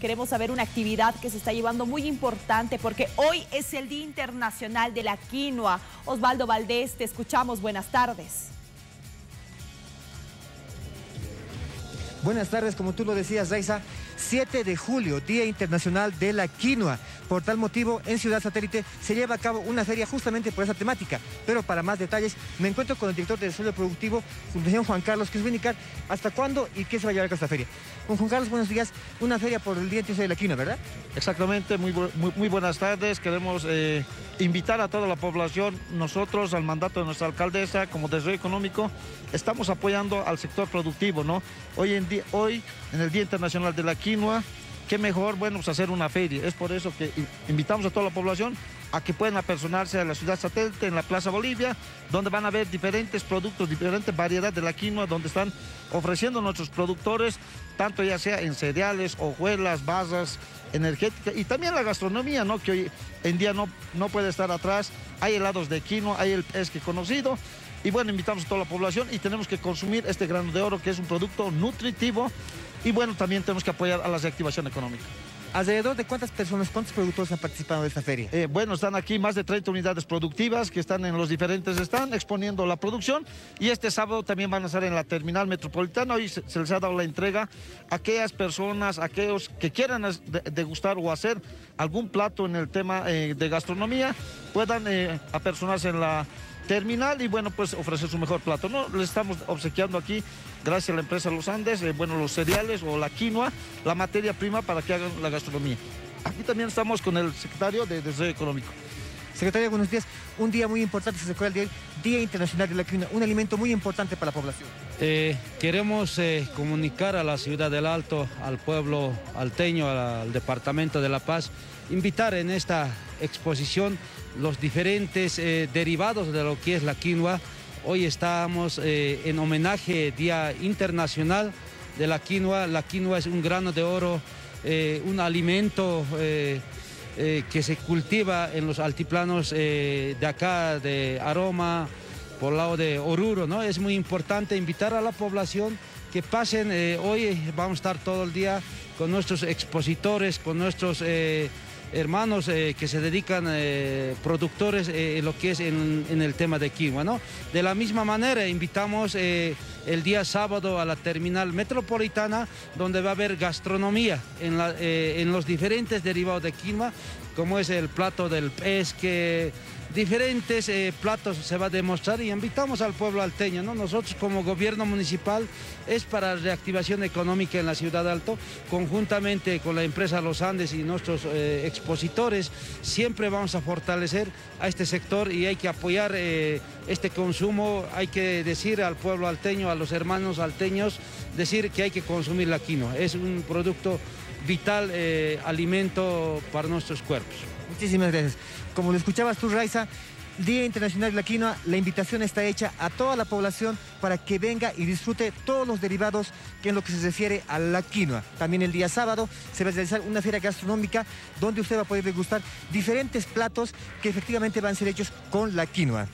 queremos saber una actividad que se está llevando muy importante porque hoy es el Día Internacional de la Quinoa. Osvaldo Valdés, te escuchamos. Buenas tardes. Buenas tardes, como tú lo decías, Raiza, 7 de julio, Día Internacional de la Quinoa. Por tal motivo, en Ciudad Satélite se lleva a cabo una feria justamente por esa temática. Pero para más detalles, me encuentro con el director de Desarrollo Productivo, Fundación Juan Carlos, que es indicar hasta cuándo y qué se va a llevar a cabo esta feria. Con Juan Carlos, buenos días. Una feria por el Día Internacional de la Quinoa, ¿verdad? Exactamente, muy, muy, buenas tardes. Queremos eh, invitar a toda la población, nosotros, al mandato de nuestra alcaldesa, como Desarrollo Económico, estamos apoyando al sector productivo, ¿no? Hoy en, día, hoy, en el Día Internacional de la Quinoa, qué mejor, bueno, pues hacer una feria. Es por eso que invitamos a toda la población a que puedan apersonarse a la ciudad satélite en la Plaza Bolivia, donde van a ver diferentes productos, diferentes variedades de la quinoa, donde están ofreciendo nuestros productores, tanto ya sea en cereales, hojuelas, basas, energéticas y también la gastronomía, ¿no? que hoy en día no, no puede estar atrás. Hay helados de quinoa, hay el que conocido. Y bueno, invitamos a toda la población y tenemos que consumir este grano de oro, que es un producto nutritivo y bueno, también tenemos que apoyar a la reactivación económica. ¿Alrededor de cuántas personas, cuántos productores han participado de esta feria? Eh, bueno, están aquí más de 30 unidades productivas que están en los diferentes están exponiendo la producción y este sábado también van a estar en la terminal metropolitana. Hoy se, les ha dado la entrega a aquellas personas, aquellos que quieran degustar o hacer algún plato en el tema eh, de gastronomía, puedan eh, apersonarse en la terminal y bueno, pues ofrecer su mejor plato. ¿no? Les estamos obsequiando aquí, gracias a la empresa Los Andes, eh, bueno, los cereales o la quinoa, la materia prima para que hagan la gastronomía. Aquí también estamos con el secretario de Desarrollo Económico. Secretario, buenos días. Un día muy importante se recuerda el día, Internacional de la Quinoa, un alimento muy importante para la población. Eh, queremos eh, comunicar a la ciudad del Alto, al pueblo alteño, al Departamento de La Paz, invitar en esta exposición los diferentes eh, derivados de lo que es la quinoa. Hoy estamos eh, en homenaje Día Internacional de la Quinoa. La quinoa es un grano de oro, eh, un alimento que se cultiva en los altiplanos de acá, de Aroma, por lado de Oruro. ¿no? Es muy importante invitar a la población que pasen. hoy vamos a estar todo el día con nuestros expositores, con nuestros hermanos eh, que se dedican, eh, productores, eh, lo que es en, el tema de quinoa. ¿no? De la misma manera, invitamos el día sábado a la terminal metropolitana, donde va a haber gastronomía en, en los diferentes derivados de quinoa, como es el plato del pez que diferentes eh, platos se va a demostrar y invitamos al pueblo alteño. ¿no? Nosotros como gobierno municipal es para reactivación económica en la ciudad Alto, conjuntamente con la empresa Los Andes y nuestros eh, expositores, siempre vamos a fortalecer a este sector y hay que apoyar eh, este consumo, hay que decir al pueblo alteño, a los hermanos alteños, decir que hay que consumir la quinoa. Es un producto vital, alimento para nuestros cuerpos. Muchísimas gracias. Como lo escuchabas tú, Raiza, Día Internacional de la Quinoa, la invitación está hecha a toda la población para que venga y disfrute todos los derivados que en lo que se refiere a la quinoa. También el día sábado se va a realizar una feria gastronómica donde usted va a poder degustar diferentes platos que efectivamente van a ser hechos con la quinoa.